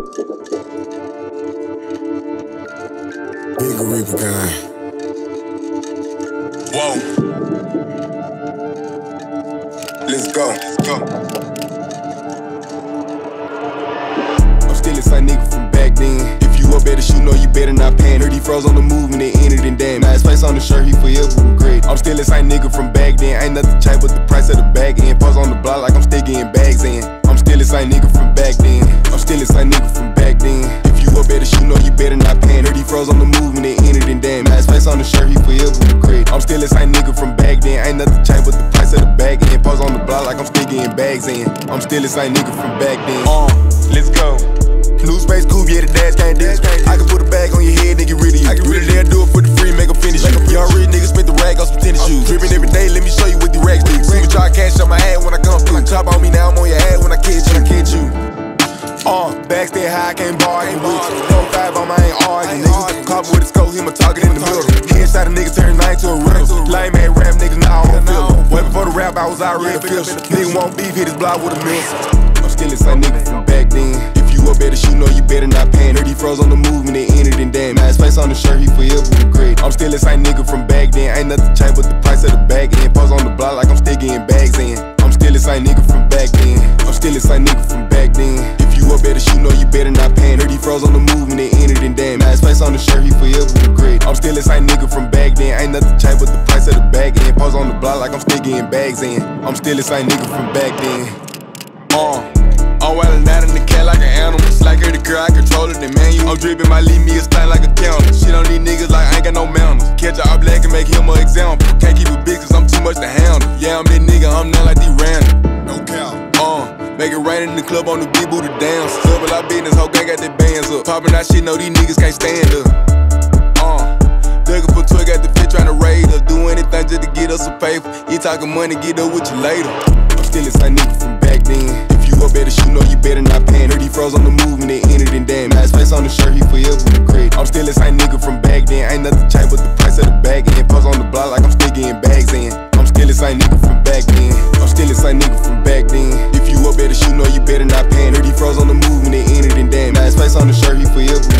Big Reaper guy. Whoa. Let's go. Let's go. I'm still the same nigga from back then. If you up better shoot, know you better not pan. Heard he froze on the move and it ended in damn. Now his face on the shirt, he forever regret. I'm still the same nigga from back then. Ain't nothing changed but the price of the bag end. Pause better not pan. Heard he froze on the move and it ended in damn. His face on the shirt, he forever regret. I'm still the same nigga from back then. Ain't nothing changed but the price of the bag end. Pause on the block like I'm still getting bags in. I'm still the same nigga from back then. Uh, let's go. New space coupe, yeah, the dash can't ditch. I can put a bag on your head and get rid of you. I can really they'll do it for the free, make make 'em finish you. Young rich niggas spent the rag on some tennis shoes. Dripping every day, let me show you what the racks do. See me try cash on my head when I come through. Top on me now, I'm on your head when I catch you. I catch you. Uh, back stay high, I can't bargain with you. Niggas with a scope, hit my target in the middle. Headshot a nigga turn nine to a riddle. Lame man rap niggas now I don't feel it. Way before the rap, I was already official. Nigga won't beef, hit his block with a missile. I'm still same nigga from back then. If you up better shoot, know you better not pan. Heard he froze on the move and it ended in damn. Now his face on the shirt, he forever regret. I'm still same nigga from back then. Ain't nothing changed but the price of the bag end. Pause on the block like I'm still getting bags in. I'm still same nigga from back then. I'm still same nigga from back then. Up better shoot, know you better not pan. He froze on the move and it ended in damn. Now his on the shirt, he forever regret. I'm still the same nigga from back then. Ain't nothing changed but the price of the bag end. Pause on the block like I'm still getting bags in. I'm still the same nigga from back then. Uh, I'm wildin' out in the cat like an animal. It's like the girl, I control it, the man. You I'm drippin', my leave me a stain like a counter. Shit on these niggas like I ain't got no manners. Catch a all black and make him an example. Can't keep it big cause I'm too much to handle. Make it rain in the club on the big booty dance. Double our business, whole gang got their bands up. Poppin' that shit, know these niggas can't stand up. Uh, Duggin' for twig at the fit tryna raid us. Do anything just to get us a paper. You talking money, get up with you later. I'm still the same nigga from back then. If you up better shoot, know you better not pan. He froze on the move and it ended in damn. His face on the shirt, he forever better not pan. Dirty froze on the move when they ended and damn. Got his face on the shirt, he forever